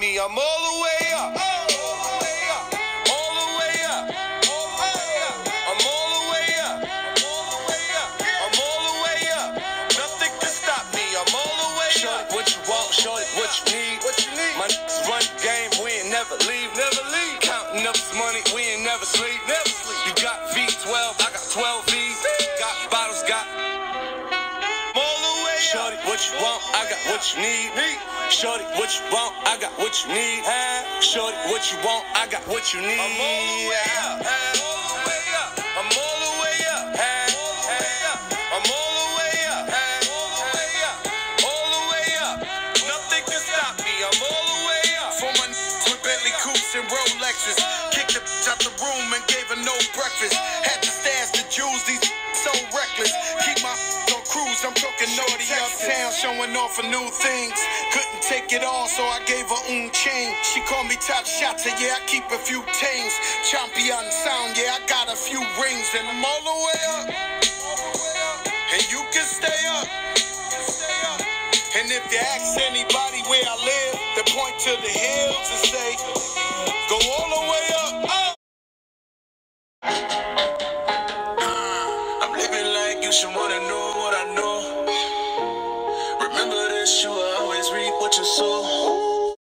me. I'm all the way up. Shorty, what you want? Shorty, what you need? What you need? My run the game. We ain't never leave. Never leave. Counting up this money. We ain't never sleep. Never sleep. You got V12. I got 12 V's. Shorty, what you want? I got what you need. Shorty, what you want? I got what you need. Shorty, what you want? I got what you need. I'm all the way up. All the way up. I'm all the way up. I'm all the way up. All the way up. All the way up. Nothing can stop me. I'm all the way up. For my with Bentley Coupes and Rolexes. Kicked the bitch out the room and gave her no breakfast. Talking uptown, showing off for new things. Couldn't take it all, so I gave her un chain. She called me top shotter, yeah, I keep a few tings. Champion sound, yeah, I got a few rings, and I'm all the way up. And you can stay up. And if you ask anybody where I live, they point to the hills and say, go all the way up. up. I'm living like you should wanna know you always reap what you sow.